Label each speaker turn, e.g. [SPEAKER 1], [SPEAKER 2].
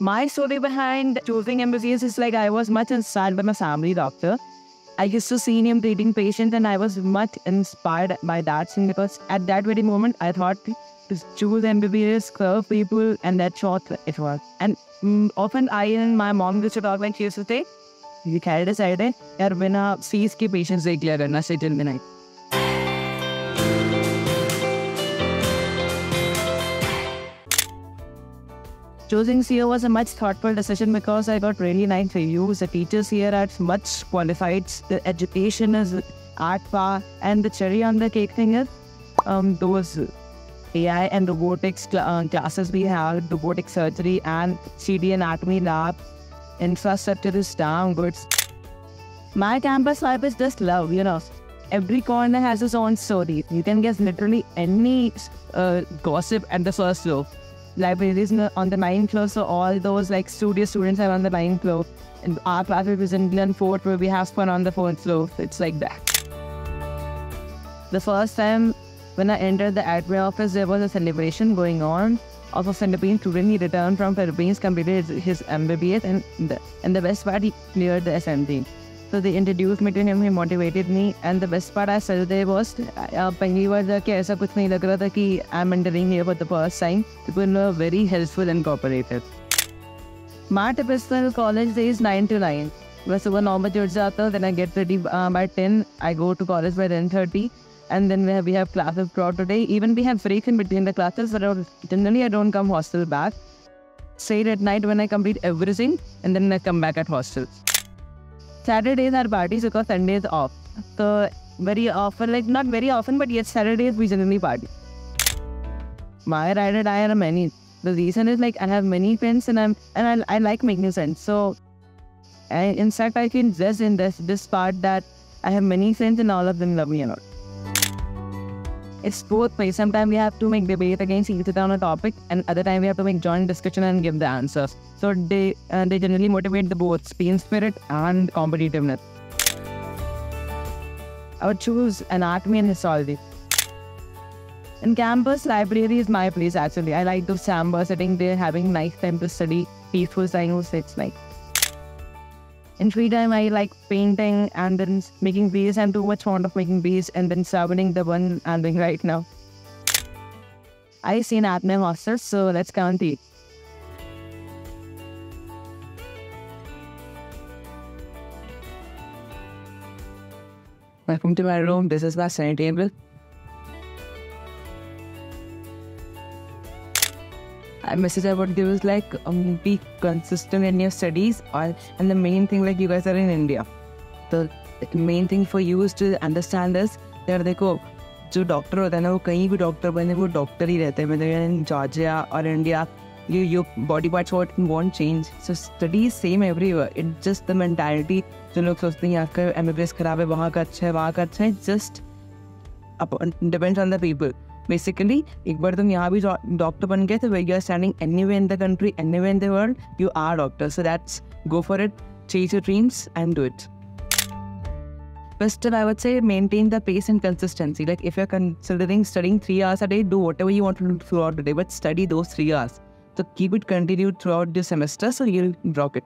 [SPEAKER 1] My story behind choosing MBBS is like I was much inspired by my family doctor. I used to see him treating patients, and I was much inspired by that thing because at that very moment I thought to choose MBBS, serve people, and that's what it was. And um, often I and my mom used to talk like she used to say, you can't decide it, you're see fees ki patients declare, na sit in the night. Choosing SEU was a much thoughtful decision because I got really nice reviews. The teachers here are much qualified. The education is at par. And the cherry on the cake thing is um, those AI and robotics cl- uh, classes we have, robotic surgery and 3D anatomy lab. Infrastructure is damn good. My campus life is just love, you know. Every corner has its own story. You can get literally any uh, gossip at the first floor libraries on the ninth floor, so all those like studio students are on the ninth floor. And our class is in on fourth where we have fun on the fourth floor. It's like that. The first time when I entered the admin office, there was a celebration going on of a Philippine student. He returned from Philippines, completed his MBBS, and the, and the best part, he cleared the SMT. So they introduced me to him, he motivated me, and the best part I said there was, पहली बार जाके ऐसा कुछ नहीं लग रहा था कि I'm entering here for the first time. People were very helpful and cooperative. My typical college day is 9 to 9. मैं सुबह नौ बजे उठ जाता हूँ then I get ready uh, by 10. I go to college by 10.30 and then we have, we have classes throughout the day. Even we have breaks in between the classes, but generally I don't come hostel back. Stay at night when I complete everything and then I come back at hostel. Saturdays are parties because Sunday is off. So very often, like not very often, but yes, Saturdays we generally party. My ride or die are many. The reason is like I have many friends and I'm and I, I like making friends. So I, in fact I feel blessed in this this part that I have many friends and all of them love me a lot. It's both ways. Sometimes we have to make debate against each other on a topic, and other time we have to make joint discussion and give the answers. So they uh, they generally motivate the both team spirit and competitiveness. I would choose anatomy and histology. In campus, library is my place actually. I like those chambers sitting there, having nice time to study, peaceful silence. It's like in free time, I like painting and then making bees. I'm too much fond of making bees and then sharpening the one I'm doing right now. I see an admin master, so let's count it. Welcome to my room. This is my study table. A message I would give is like um, be consistent in your studies, or, and the main thing like you guys are in India. The thing for you is to understand this. यार देखो जो doctor होता है ना वो कहीं भी doctor बने वो डॉक्टर ही रहते हैं मतलब इन जॉर्जिया और India your body parts what won't change so study is same everywhere it's just the mentality जो लोग सोचते हैं यहाँ का एम खराब है वहाँ का अच्छा है वहाँ का अच्छा है just depends on the people basically एक बार तुम यहाँ भी डॉक्टर बन गए तो वे you are standing any way in the country any way in the world you are doctor so that's go for it, chase your dreams, and do it. But still, I would say maintain the pace and consistency. Like if you're considering studying three hours a day, do whatever you want to do throughout the day, but study those three hours. So keep it continued throughout the semester so you'll rock it.